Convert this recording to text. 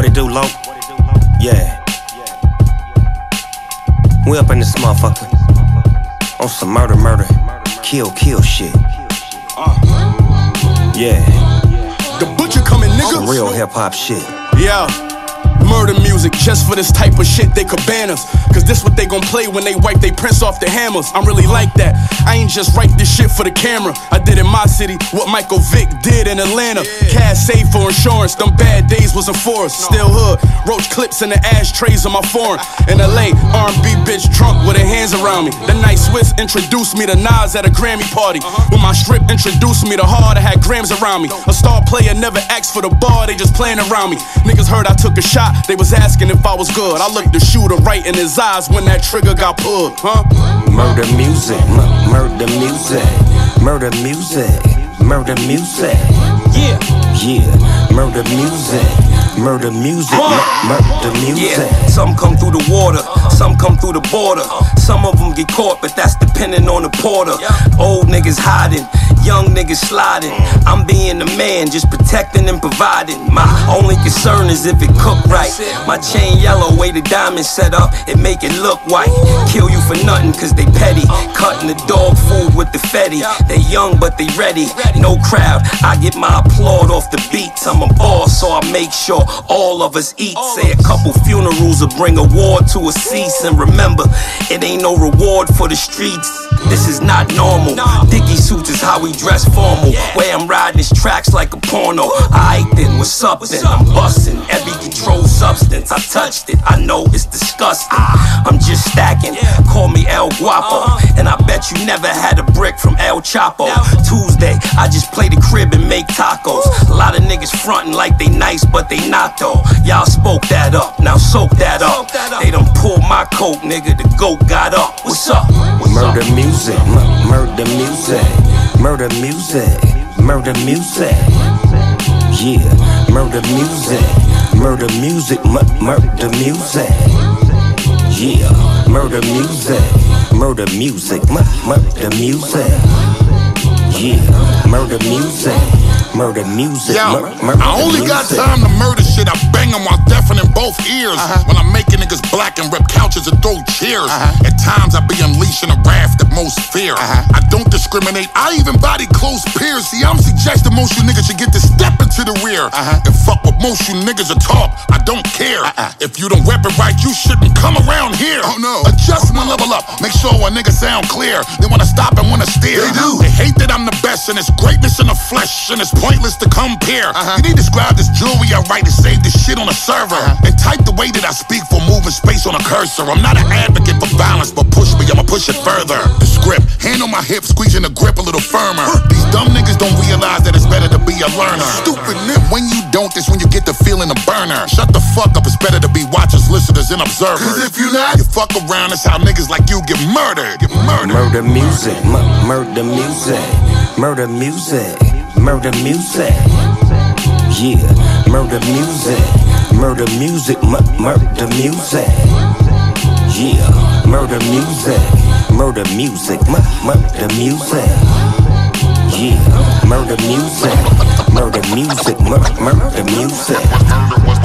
What it do, low? Yeah. We up in this motherfucker. On some murder, murder, kill, kill shit. Yeah. The butcher coming, nigga. Some real hip hop shit. Yeah. Murder music just for this type of shit they cabanas. Cause this what they gon' play when they wipe they prints off the hammers. I'm really like that. I ain't just write this shit for the camera. I did in my city what Michael Vick did in Atlanta. Cash saved for insurance, them bad days was a for us. Still hood, roach clips in the ashtrays of my foreign. In LA, R&B bitch drunk with her hands around me. The night Swizz introduced me to Nas at a Grammy party. Uh-huh. When my strip introduced me to hard, I had grams around me. A star player never asked for the bar, they just playing around me. Niggas heard I took a shot, they was asking if I was good. I looked the shooter right in his eyes when that trigger got pulled, huh? Murder music, murder music, murder music, murder music. Yeah. Yeah, murder music, murder music, murder music. Yeah, some come through the water, some come through the border. Some of them get caught, but that's depending on the porter. Old niggas hiding, young niggas sliding. I'm being the man, just protecting and providing. My only concern is if it cooked right. My chain yellow, way the diamond set up, it make it look white. Kill you for nothing, cause they petty. Cutting the food with the fetty. They young, but they ready. No crowd, I get my applaud off the beats. I'm a boss, so I make sure all of us eat. Say a couple funerals will bring a war to a cease. And remember, it ain't no reward for the streets. This is not normal. Dicky suits is how we dress formal. Way I'm riding these tracks like a porno. I then, what's up then? I'm busting every controlled. I touched it, I know it's disgusting. I'm just stacking. Call me El Guapo. And I bet you never had a brick from El Chapo. Tuesday, I just play the crib and make tacos. A lot of niggas frontin' like they nice, but they not though. Y'all spoke that up, now soak that up. They done pulled my coat, nigga. The goat got up. What's up? What's up? Murder music, murder music, murder music, murder music. Yeah, murder music, murder music, murder music. Yeah, murder music, murder music, murder music. Yeah, murder music, murder music, Yo, I only got time to murder shit. I bang 'em while deafening both ears. Uh-huh. When I'm making niggas black and rip couches and throw chairs. Uh-huh. At times I be unleashing a wrath that most fear. Uh-huh. I don't discriminate. I even body close peers. See, I'm suggesting most you niggas should get to step into the rear. And fuck what most you niggas are talk. I don't care. Uh-uh. If you don't rep it right, you shouldn't come around here. Oh no. Adjustment level up. Make sure a nigga sound clear. They wanna stop and wanna steer. They do. They and it's greatness in the flesh and it's pointless to compare. Uh-huh. You need to describe this jewelry I write to save this shit on a server. Uh-huh. And type the way that I speak for moving space on a cursor. I'm not an advocate for violence, but push me, I'ma push it further. The script, hand on my hip, squeezing the grip a little firmer. These dumb niggas don't realize that it's better to be a learner. Stupid nip, when you don't, this when you get the feeling of burner. Shut the fuck up, it's better to be watchers, listeners, and observers. Cause if you not, you fuck around, it's how niggas like you get murdered. Get murdered. Murder music, m- murder music, murder music, murder music. Yeah, murder music, murder music, murder music. Yeah, murder music, murder music, murder music. Yeah, murder music, murder music, mur- murder music.